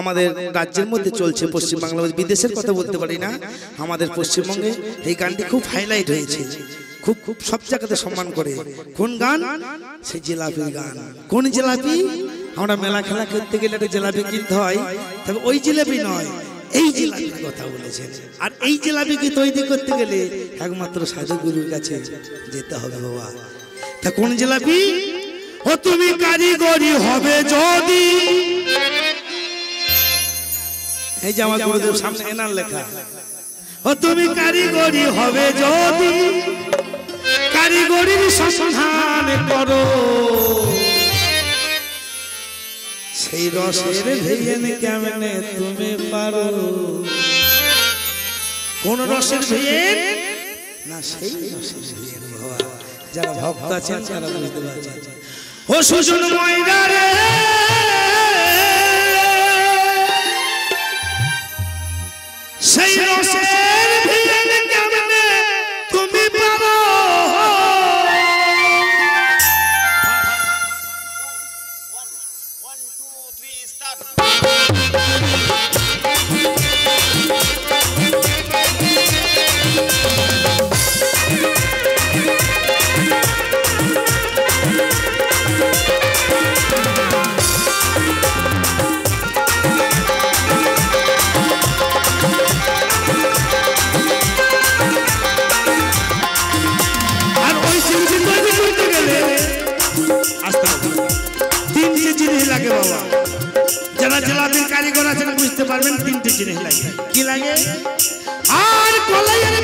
আমাদের রাজ্যের মধ্যে চলছে পশ্চিমবাংলা বিদেশের কথা বলতে পারি না। আমাদের পশ্চিমবঙ্গে এই গানটি খুব হাইলাইট হয়েছে। খুব খুব সব জায়গাতে সম্মান করে। কোন গান? সেই জিলাপির গান। কোন জেলাপি? আমরা মেলা খেলা করতে গেলে একটা জেলাপি কিনতে হয়। তবে ওই জিলাপি নয় এই জেলাপির কথা বলেছেন। আর এই জিলাপিকে তৈরি করতে গেলে একমাত্র সাধুগুরুর কাছে যেতে হবে বাবা। তা কোন জেলাপি? ও তুমি কারিগরি হবে যদি এই যে আমার গুরুদেব সামনে এনার লেখা। ও তুমি কারিগরি হবে যদি, কারিগরির সন্ধান করো। সেই রসের ভেয়েন কেমনে তুমি পারো? কোন রসের ভেয়েন না, সেই রসের ভেয়েন বাবা। যারা ভক্ত আছেন তারা বুঝতে পারছেন। ও সুজন ময়রা রে সেই রসের বুঝতে পারবেন তিনটে জিনিস লাগে। কি লাগে? আর কলাইয়ের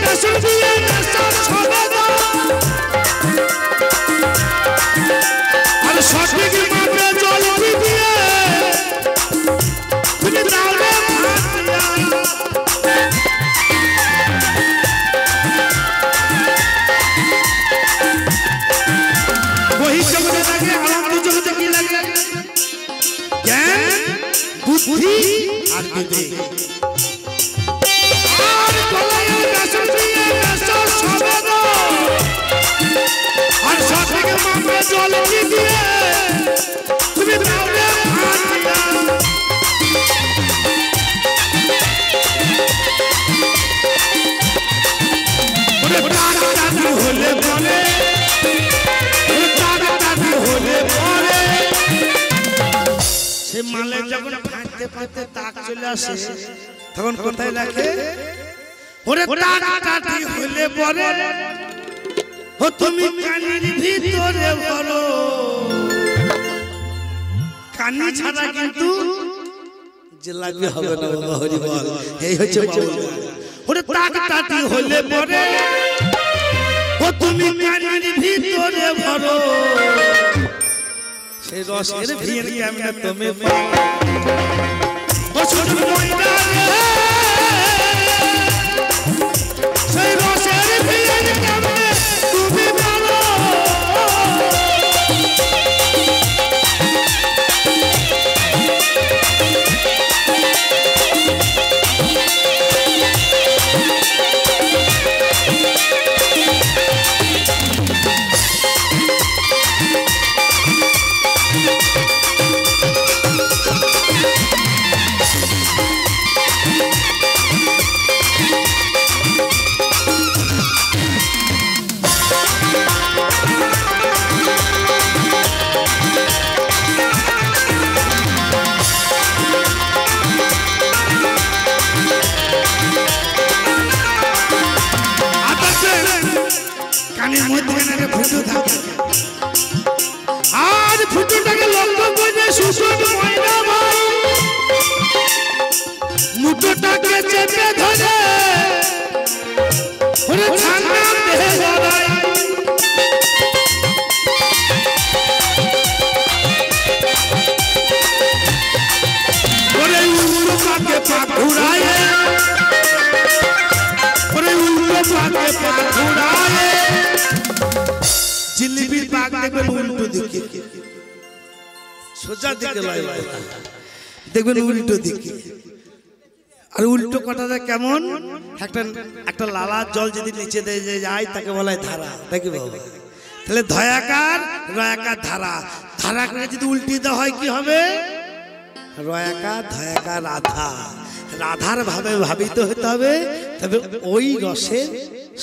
বিবেক আর সঠিক মাপে জল দিয়ে তুমি মালে যখন ফাঁকতে তাক চলে আসে তখন কোথায় রাখে? ওরে টাকা টাকা হলে বলে ও তুমি কানির ভিতরে ভরো কানি ছাড়া কিন্তু জিলাপি হবে না বাবা হরি বল। এই হচ্ছে। ওরে তাতি হলে পরে। ও তুমি কানের ভিতরে ভরো সেই রসের ভিড় কেমনে তুমি পাও? ও ছোট ময়না কানের মধ্যে একটা ফুটো থাকে। আর ফুটোটাকে লক্ষ্য করে সুসন ময়না ভাই। মুঠোটাকে চেপে ধরে দেখবেন উল্টো দিকে। সোজা দিকে লয় দেখবেন উল্টো দিকে। আর উল্টো কথাটা কেমন? একটা একটা লালার জল যদি নিচে দিয়ে যায় তাকে বলা হয় ধারা। দেখি বাবা। তাহলে ধয়াকার রয়াকার ধারা। ধারা করে যদি উল্টি দেওয়া হয় কি হবে? রয়াকা ধয়াকা রাধা। রাধার ভাবে ভাবিত হতে হবে, তবে ওই রসের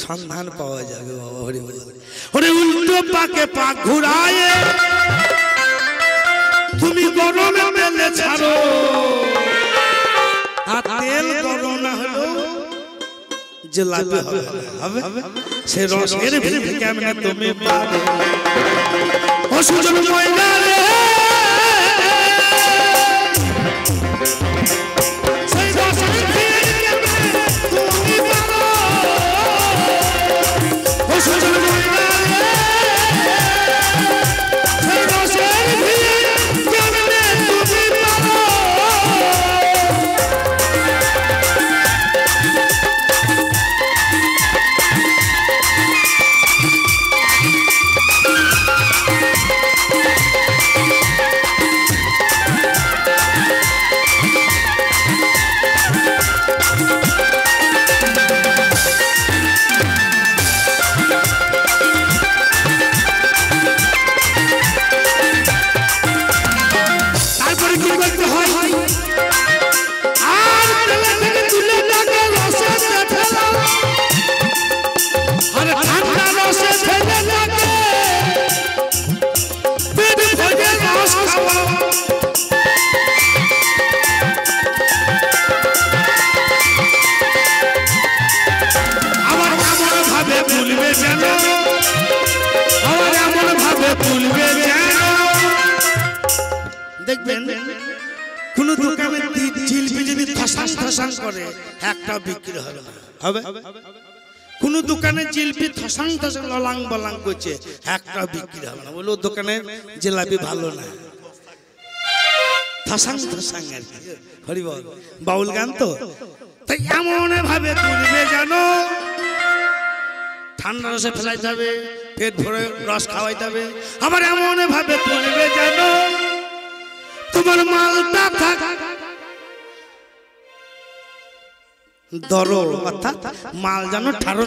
সন্ধান পাওয়া যাবে, বাবা উল্টো পাকে পাক ঘুরায় তুমি গরমে মেলে ছাড়ো। তেল গরম হলো জেলাপি হবে হবে? সে রসের ভিতরে কেমনে তুমি পাবে? ও সুজন ময়না কোন দোকানে জিলিপি যদি ঠসাং ঠসাং করে, একটা বিক্রি হবে হবে? কোন দোকানে জিলিপি ঠসাং ঠসাং ললাং বলাং করছে, একটা বিক্রি হবে না। বলে ও দোকানের জিলাপি ভালো না। ঠসাং ঠসাং আর কি। হরি বল। বাউল গান তো? তাই এমন ভাবে তুলবে জানো ঠান্ডা রসে ফেলাইতে হবে, পেট ভরে রস খাওয়াইতে হবে। আবার এমন ভাবে তুলবে জানো তোমার মালটা থাক দর অর্থাৎ মাল যেন ঠারো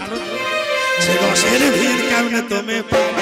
রসের ভিড় কেমনে তুমি পাবে?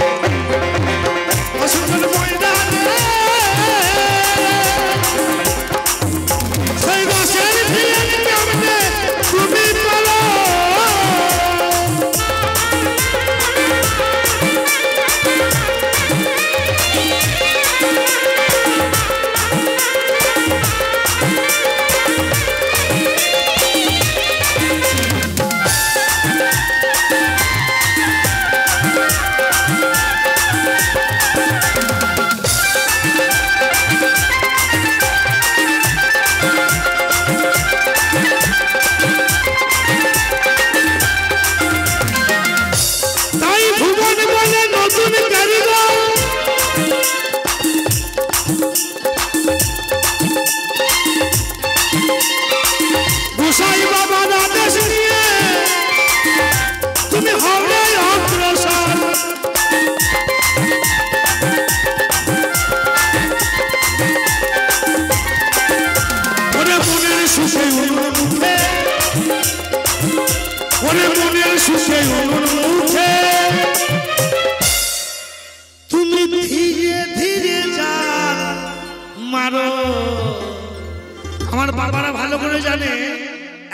বাবারা ভালো করে জানে।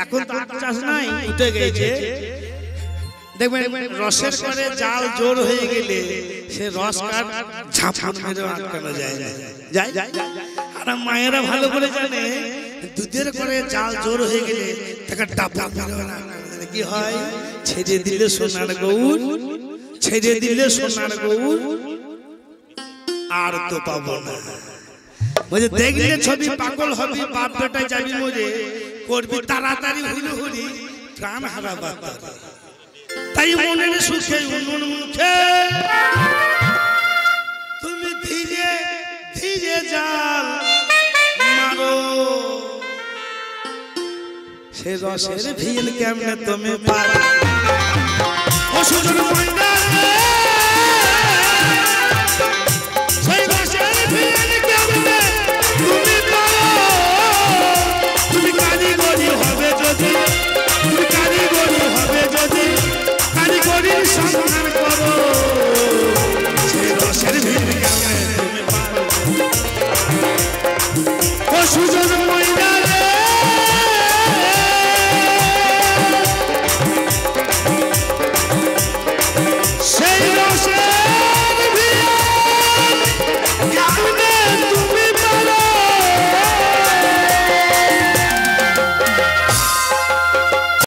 এখন তো চাষ নাই, উঠে গেছে। দেখবেন রসের করে জাল জোর হয়ে গেলে সে রস কাঠ ঝাঁপান মেরে আটকানো যায়। না যায়? আর মায়েরা ভালো করে জানে, দুধের করে জাল জোর হয়ে গেলে তাকে ডাবা মেরে কি হয়? ছেড়ে দিলে সোনার গৌর ছেড়ে দিলে সোনার গৌর আর তো পাবো না। বলছে দেখলে ছবি পাগল হবি বাপ যাবি মরে করবি তাড়াতাড়ি হুলি হুলি প্রাণ হারাবা তাই মনের সুখে উনুন মুখে তুমি ধীরে ধীরে যাও মারো। সে রসের ভিল কেমনে তুমি পারো? ও সুজন ময়দানে সুযোগ মহিলা